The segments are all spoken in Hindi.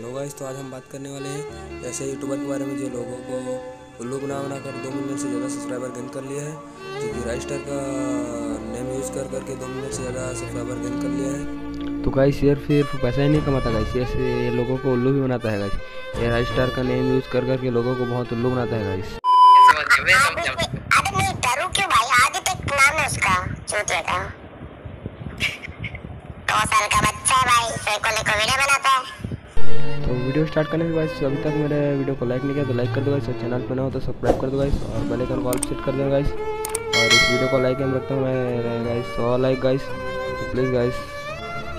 हेलो गाइस तो आज हम बात करने वाले हैं। ऐसे यूट्यूबर के बारे में जो लोगों को उल्लू बना बना कर दो मिलियन से ज़्यादा सब्सक्राइबर गेन कर लिया है जो कि राइस्टर का नेम यूज़ कर करके दो मिलियन से ज़्यादा सब्सक्राइबर गेन कर लिया है। तो गाइस ये सिर्फ़ पैसा ही नहीं कमाता गाइस ऐसे ये लोगों को उल्लू भी बनाता है गाइस ये राइस्टार का नेम यूज़ कर करके लोगों को बहुत उल्लू बनाता है गाइस अरे नहीं डरू क्यों भाई आज तक नाम है उसका चूतिया का दो साल का बच्चा है भाई वीडियो स्टार्ट करने के बाद अभी तक मेरे वीडियो को लाइक नहीं किया तो लाइक कर दो गाइस और चैनल पर ना हो तो सब्सक्राइब कर दो गाइस और बेल आइकन को ऑल सेट कर दो गाइस और इस वीडियो को लाइक हम रखता हूँ मैं गाइस सौ लाइक गाइस तो प्लीज़ गाइस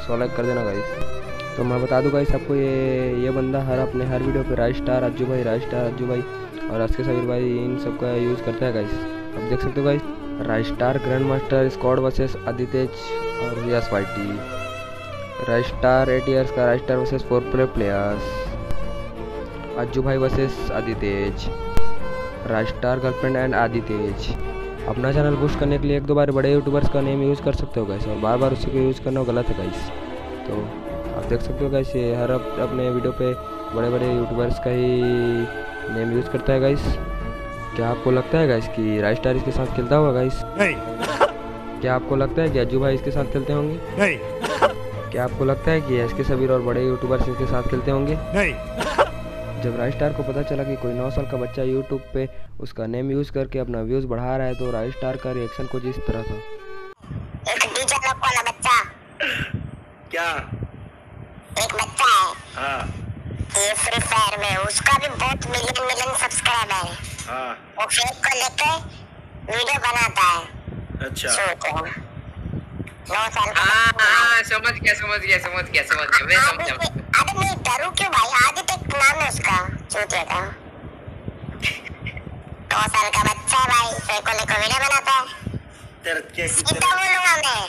सौ लाइक कर देना गाइस तो मैं बता दूँ गाइस आपको ये ये बंदा हर, अपने हर वीडियो पे राज स्टार, राजू भाई राज स्टार, राजू भाई और आज के सबीर भाई इन सब का यूज़ करता है गाइस अब देख सकते हो guys Raj star grand master squad versus Aditej और S Y T Raj star eight years का Raj star versus four play players Ajju भाई versus Aditej. Raj star girlfriend and Aditej. अपना चैनल बूस्ट करने के लिए एक दो बार बड़े यूट्यूबर्स का नेम यूज़ कर सकते हो गाइस और बार बार उसी को यूज़ करना गलत है गाइस तो आप देख सकते हो गाइस ये हर अप, अपने वीडियो पे बड़े बड़े यूट्यूबर्स का ही नेम यूज़ करता है गाइस क्या आपको लगता है गाइस कि राज स्टार इसके साथ खेलता होगा गाइस नहीं। क्या आपको लगता है कि अज्जू भाई इसके साथ खेलते होंगे? नहीं। क्या आपको लगता है कि एस के सबीर और बड़े यूट्यूबर्स इसके साथ खेलते होंगे? नहीं। जब राज स्टार को पता चला कि कोई नौ साल का बच्चा यूट्यूब पे उसका नेम यूज़ करके अपना व्यूज़ बढ़ा रहा है तो राज स्टार का रिएक्शन कुछ इस तरह था। एक वाला बच्चा। क्या? एक बच्चा है। हाँ। ये फ्री फायर में। उसका भी बहुत मिलियन मिलियन सब्सक्राइबर है। हाँ। वो फेक को लेके वीडियो बनाता है। अच्छा। नौ साल का हाँ है। समझ गया समझ गया समझ गया समझ गया। मैं समझा अरे नहीं डरू क्यों भाई? आज नाम है उसका चूतिया का दो साल का बच्चा है भाई सैको लेको वीडियो बनाता है। तेरा सीधा बोलूँगा मैं।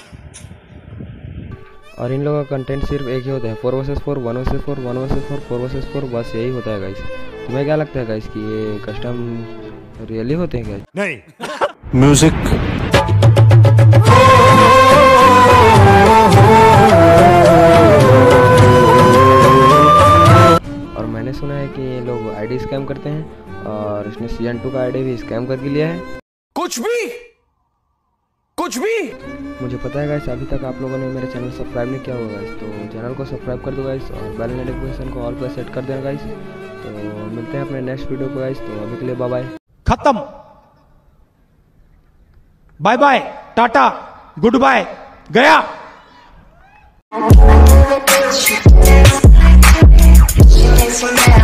और इन लोगों का कंटेंट सिर्फ़ एक ही होता है four versus four one versus four one versus four four versus four बस यही होता है गाइस तुम्हें क्या लगता है गाइस कि ये कस्टम रियली होते हैं गाइस नहीं। म्यूज़िक सुना है कि ये लोग आईडी स्कैम करते हैं और इसने सीज़न टू का आईडी भी स्कैम करके लिया है। कुछ भी? कुछ भी? मुझे पता है गाइस अभी तक आप लोगों ने मेरे चैनल सब्सक्राइब नहीं किया होगा तो चैनल को सब्सक्राइब कर दो गाइस और बेल नोटिफिकेशन को ऑल पर सेट कर देना गाइस तो मिलते हैं अपने नेक्स्ट वीडियो पे गाइस तो अभी के लिए बाय बाय खत्म। Bye bye tata good bye गया। you next one. that